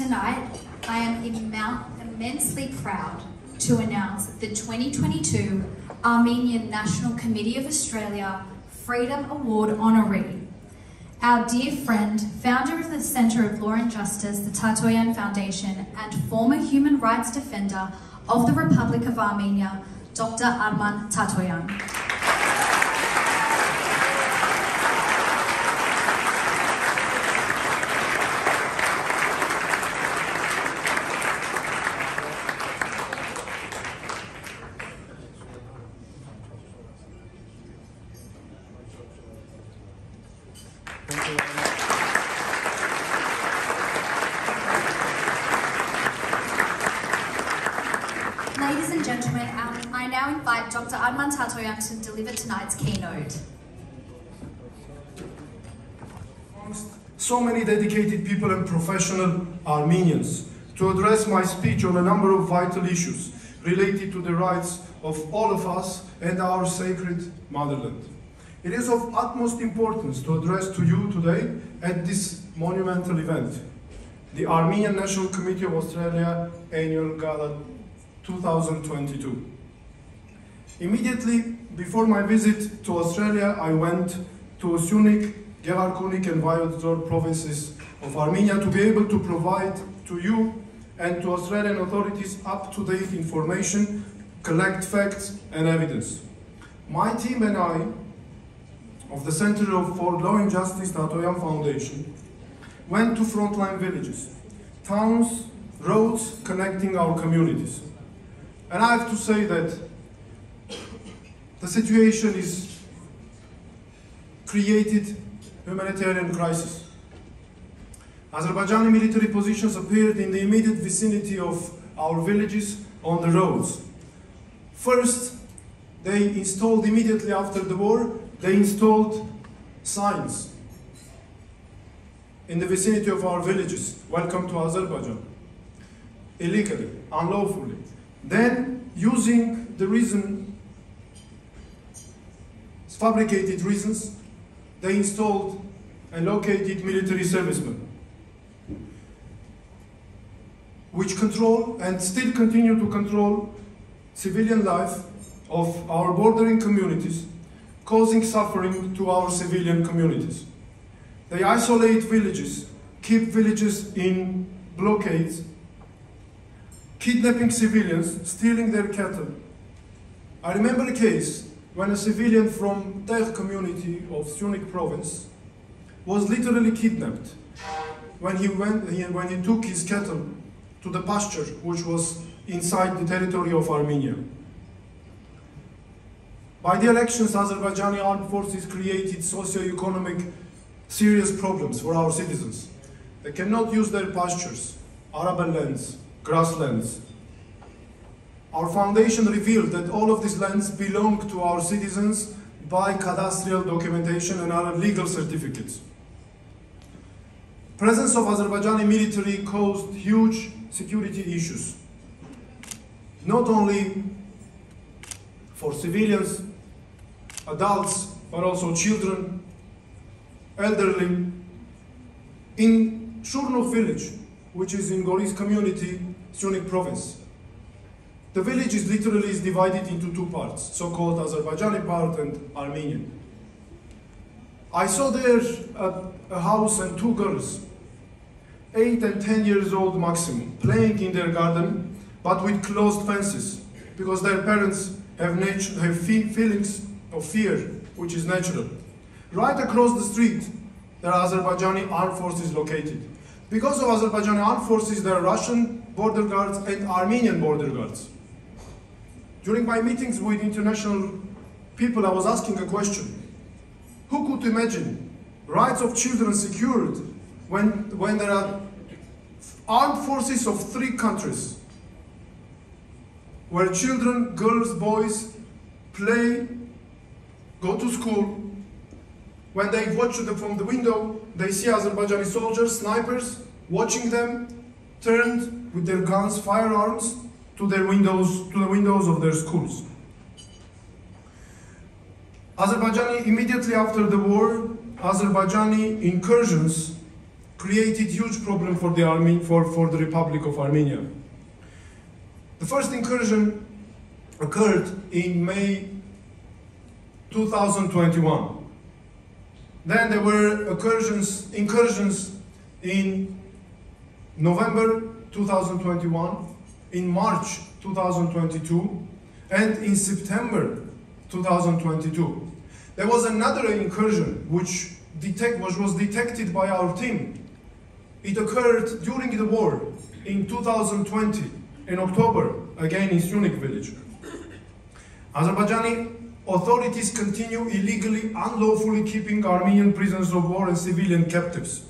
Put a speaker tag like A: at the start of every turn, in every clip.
A: Tonight, I am immensely proud to announce the 2022 Armenian National Committee of Australia Freedom Award honoree. Our dear friend, founder of the Centre of Law and Justice, the Tatoyan Foundation, and former human rights defender of the Republic of Armenia, Dr. Arman Tatoyan. Ladies and gentlemen, um, I now invite Dr. Arman Tatoyan to deliver tonight's keynote.
B: so many dedicated people and professional Armenians to address my speech on a number of vital issues related to the rights of all of us and our sacred motherland. It is of utmost importance to address to you today at this monumental event, the Armenian National Committee of Australia Annual Gala 2022. Immediately before my visit to Australia, I went to Syunik, Gegharkunik and Vayots Dzor provinces of Armenia to be able to provide to you and to Australian authorities up-to-date information, collect facts and evidence. My team and I of the Center for Law and Justice Tatoyan Foundation went to frontline villages, towns, roads connecting our communities. And I have to say that the situation is created humanitarian crisis. Azerbaijani military positions appeared in the immediate vicinity of our villages on the roads. First, they installed immediately after the war, they installed signs in the vicinity of our villages. Welcome to Azerbaijan. Illegally, unlawfully. Then, using the reason, fabricated reasons, they installed and located military servicemen, which control and still continue to control civilian life of our bordering communities, causing suffering to our civilian communities. They isolate villages, keep villages in blockades, kidnapping civilians, stealing their cattle. I remember a case when a civilian from Tegh community of Syunik province was literally kidnapped when he, went, when he took his cattle to the pasture which was inside the territory of Armenia. By the elections, Azerbaijani armed forces created socio-economic serious problems for our citizens. They cannot use their pastures, arable lands, grasslands. Our foundation revealed that all of these lands belong to our citizens by cadastral documentation and other legal certificates. Presence of Azerbaijani military caused huge security issues, not only for civilians, adults, but also children, elderly. In Shurnukh village, which is in Goris community, Syunik province, the village is literally divided into two parts, so-called Azerbaijani part and Armenian. I saw there a, a house and two girls, eight and 10 years old maximum, playing in their garden, but with closed fences, because their parents have, natu- have fe- feelings of fear, which is natural. Right across the street, there are Azerbaijani armed forces located. Because of Azerbaijani armed forces, there are Russian border guards and Armenian border guards. During my meetings with international people, I was asking a question. Who could imagine rights of children secured when, when there are armed forces of three countries where children, girls, boys play, go to school. When they watch them from the window, they see Azerbaijani soldiers, snipers, watching them, turned with their guns, firearms, to their windows, to the windows of their schools. Azerbaijani, immediately after the war, Azerbaijani incursions created huge problem for the army for, for the Republic of Armenia. The first incursion occurred in May 2021. Then there were incursions, incursions in November 2021, in March 2022, and in September 2022. There was another incursion which, detect, which was detected by our team. It occurred during the war in 2020, in October, again in Syunik village. Azerbaijani authorities continue illegally, unlawfully keeping Armenian prisoners of war and civilian captives.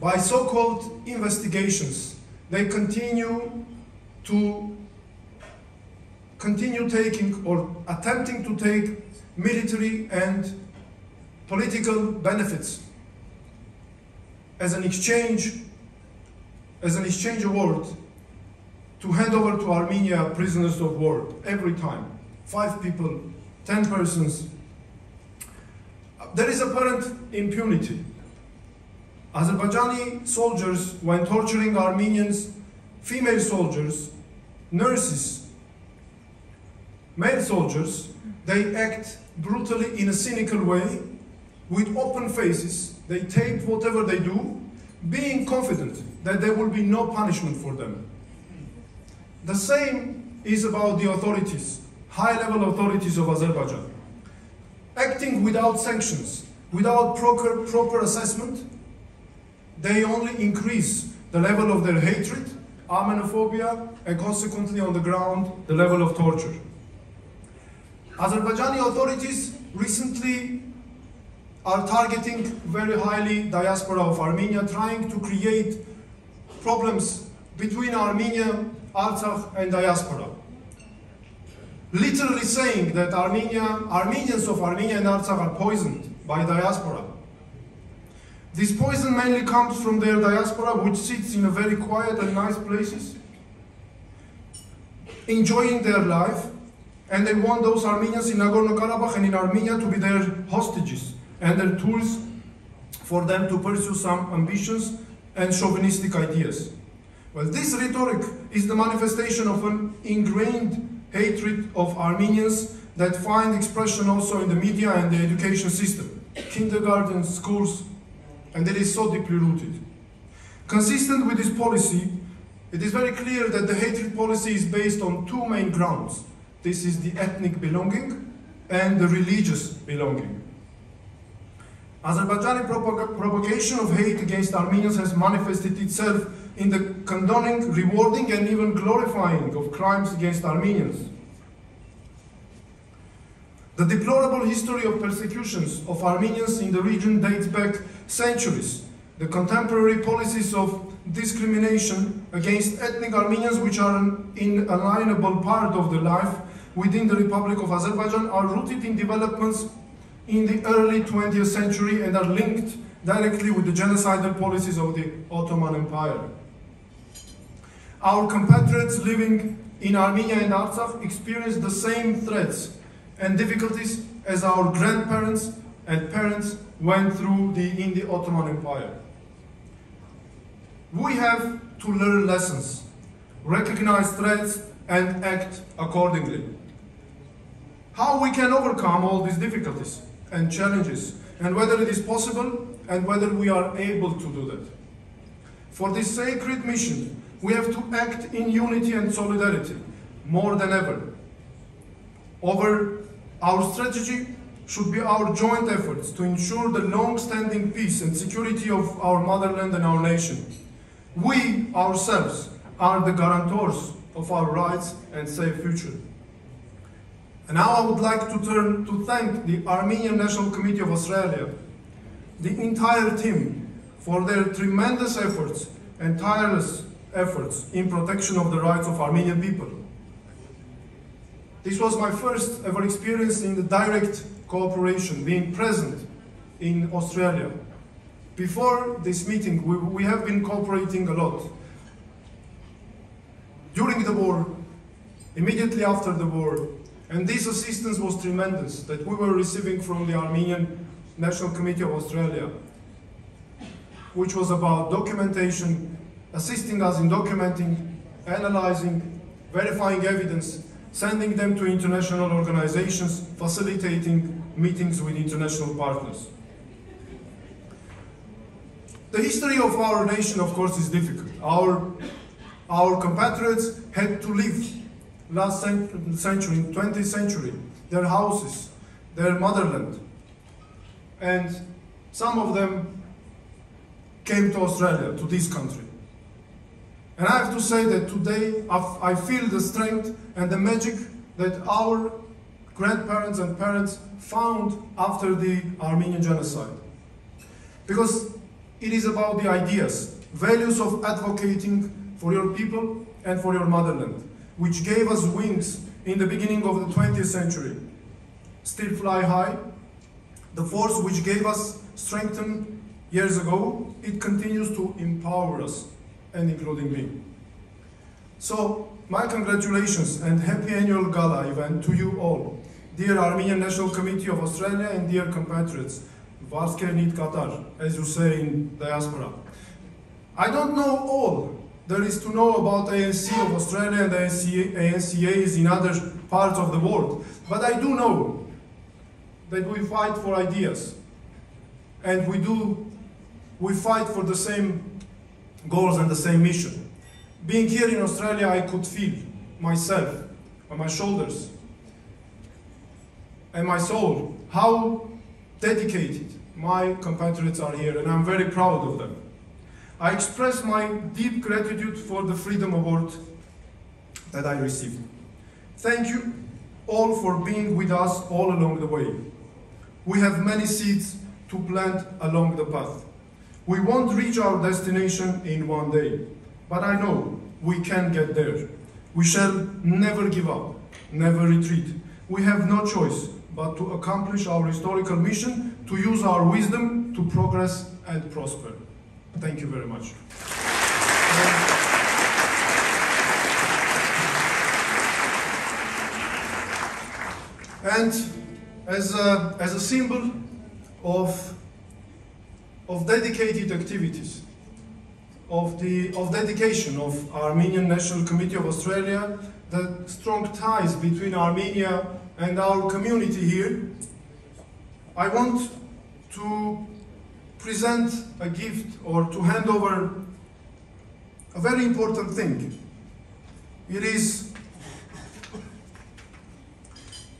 B: By so-called investigations, they continue to continue taking or attempting to take military and political benefits as an exchange as an exchange award to hand over to Armenia prisoners of war every time. Five people, ten persons. There is apparent impunity. Azerbaijani soldiers, when torturing Armenians, female soldiers, nurses, male soldiers, they act brutally in a cynical way, with open faces. They tape whatever they do, being confident that there will be no punishment for them. The same is about the authorities, high-level authorities of Azerbaijan. Acting without sanctions, without proper, proper assessment, they only increase the level of their hatred, Armenophobia, and consequently on the ground, the level of torture. Azerbaijani authorities recently are targeting very highly diaspora of Armenia, trying to create problems between Armenia, Artsakh, and diaspora. Literally saying that Armenia, Armenians of Armenia and Artsakh are poisoned by diaspora. This poison mainly comes from their diaspora, which sits in a very quiet and nice places, enjoying their life, and they want those Armenians in Nagorno-Karabakh and in Armenia to be their hostages and their tools for them to pursue some ambitions and chauvinistic ideas. Well, this rhetoric is the manifestation of an ingrained hatred of Armenians that find expression also in the media and the education system, kindergartens, schools, and that is so deeply rooted. Consistent with this policy, it is very clear that the hatred policy is based on two main grounds. This is the ethnic belonging and the religious belonging. Azerbaijani propag propagation of hate against Armenians has manifested itself in the condoning, rewarding, and even glorifying of crimes against Armenians. The deplorable history of persecutions of Armenians in the region dates back centuries. The contemporary policies of discrimination against ethnic Armenians, which are an inalienable part of the life within the Republic of Azerbaijan, are rooted in developments in the early 20th century and are linked directly with the genocidal policies of the Ottoman Empire. Our compatriots living in Armenia and Artsakh experienced the same threats and difficulties as our grandparents and parents went through the, in the Ottoman Empire. We have to learn lessons, recognize threats, and act accordingly. How we can overcome all these difficulties and challenges, and whether it is possible and whether we are able to do that. For this sacred mission, we have to act in unity and solidarity more than ever. Over our strategy should be our joint efforts to ensure the long-standing peace and security of our motherland and our nation. We ourselves are the guarantors of our rights and safe future. And now I would like to turn to thank the Armenian National Committee of Australia, the entire team, for their tremendous efforts and tireless efforts in protection of the rights of Armenian people. This was my first ever experience in the direct cooperation, being present in Australia. Before this meeting, we, we have been cooperating a lot. During the war, immediately after the war, and this assistance was tremendous that we were receiving from the Armenian National Committee of Australia. which was about documentation, assisting us in documenting, analyzing, verifying evidence, sending them to international organizations, facilitating meetings with international partners. The history of our nation, of course, is difficult. Our, our compatriots had to leave last century, 20th century, their houses, their motherland. And some of them came to Australia, to this country. And I have to say that today I feel the strength and the magic that our grandparents and parents found after the Armenian genocide. Because it is about the ideas, values of advocating for your people and for your motherland, which gave us wings in the beginning of the 20th century. Still fly high. The force which gave us strength years ago, it continues to empower us, and including me. So, my congratulations and happy annual gala event to you all, dear Armenian National Committee of Australia and dear compatriots, Varsker Nit Qatar, as you say in diaspora. I don't know all there is to know about ANC of Australia and ANC, ANCAs in other parts of the world, but I do know that we fight for ideas and we do we fight for the same goals and the same mission. Being here in Australia, I could feel myself on my shoulders and my soul how dedicated my compatriots are here, and I'm very proud of them. I express my deep gratitude for the Freedom Award that I received. Thank you all for being with us all along the way. We have many seeds to plant along the path. We won't reach our destination in one day, but I know we can get there. We shall never give up, never retreat. We have no choice but to accomplish our historical mission, to use our wisdom to progress and prosper. Thank you very much. And as a, as a symbol of, of dedicated activities, of, the, of dedication of Armenian National Committee of Australia, the strong ties between Armenia and our community here, I want to present a gift or to hand over a very important thing. It is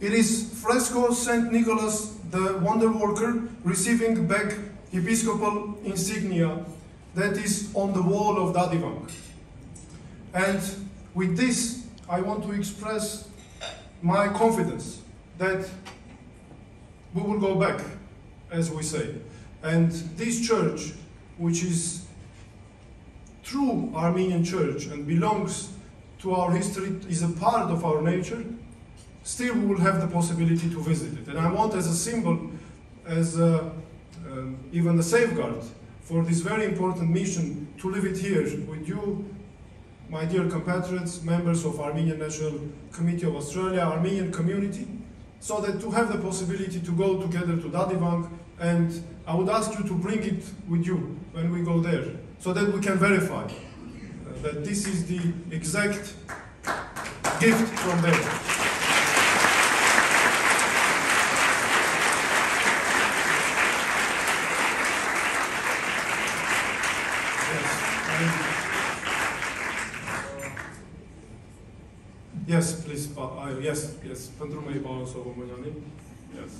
B: it is Fresco St. Nicholas the Wonder Worker receiving back episcopal insignia that is on the wall of Dadivank. And with this, I want to express my confidence that we will go back, as we say. And this church, which is true Armenian church and belongs to our history, is a part of our nature, still we will have the possibility to visit it. And I want as a symbol, as a, um, even a safeguard for this very important mission to leave it here with you, my dear compatriots, members of Armenian National Committee of Australia, Armenian community, so that to have the possibility to go together to Dadivank and I would ask you to bring it with you when we go there so that we can verify uh, that this is the exact gift from there. Yes, yes. Pentru mei, Paul Sovomoniani. Yes.